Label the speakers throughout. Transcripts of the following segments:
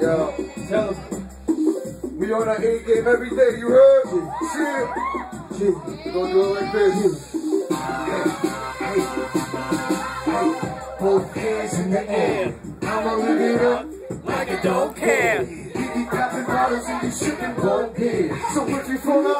Speaker 1: Yo, tell them. We on our A game every day, you heard me? Yeah. Shit. Yeah. We gonna do it right there. Yeah. Hey. Hey. Both hands in the air. I'ma live it up
Speaker 2: like I don't care.
Speaker 1: Keep be popping bottles and you shooting both hands. So put your phone up.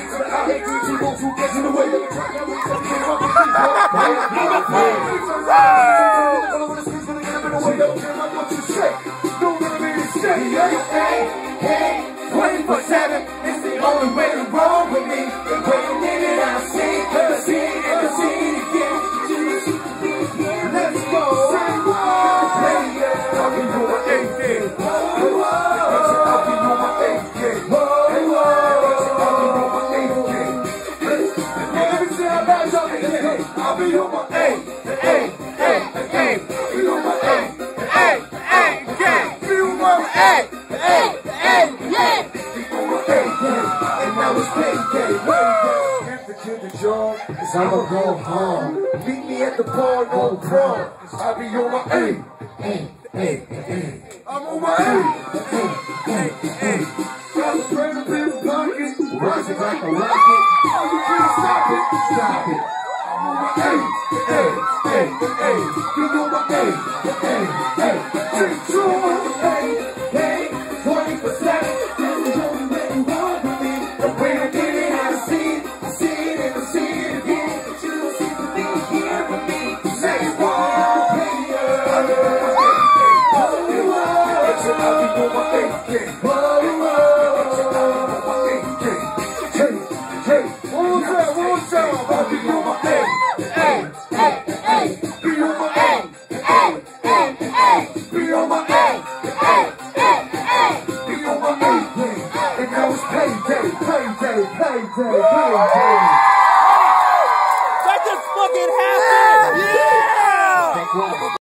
Speaker 1: everything,
Speaker 2: hey, 24-7,
Speaker 1: it's
Speaker 2: the only way to roll with me.
Speaker 1: I'ma go home. Meet me at the bar, no prom. I be on my A, A, A, A. I'm on my A. A, A, A. Got a friend up in the pocket. Rising like a rocket. Are you gonna stop it? Stop it. I'm on my A. A,
Speaker 2: A, A. You
Speaker 1: know my A. A, A, A. Two on A. Wednesday, Wednesday.
Speaker 2: That just fucking happened! yeah! yeah.